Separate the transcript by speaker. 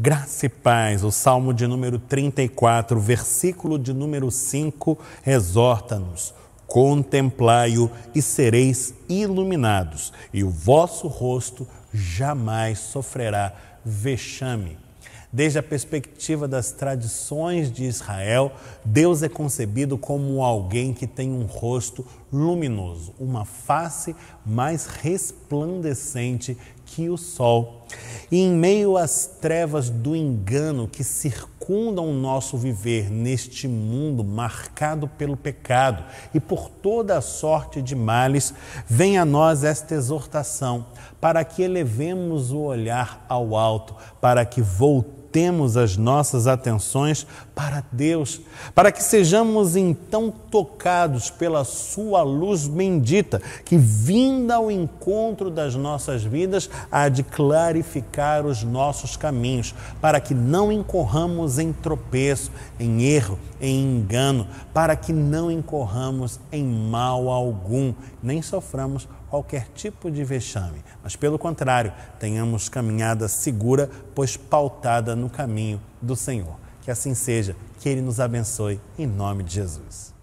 Speaker 1: Graça e paz, o Salmo de número 34, versículo de número 5, exorta-nos: Contemplai-o e sereis iluminados, e o vosso rosto jamais sofrerá vexame. Desde a perspectiva das tradições de Israel, Deus é concebido como alguém que tem um rosto luminoso, uma face mais resplandecente que o sol. E em meio às trevas do engano que circundam o nosso viver neste mundo marcado pelo pecado e por toda a sorte de males, vem a nós esta exortação para que elevemos o olhar ao alto, para que voltemos voltemos as nossas atenções para Deus, para que sejamos então tocados pela Sua luz bendita, que vinda ao encontro das nossas vidas, há de clarificar os nossos caminhos, para que não incorramos em tropeço, em erro, em engano, para que não incorramos em mal algum, nem soframos qualquer tipo de vexame, mas pelo contrário, tenhamos caminhada segura, pois pautada no caminho do Senhor. Que assim seja, que Ele nos abençoe, em nome de Jesus.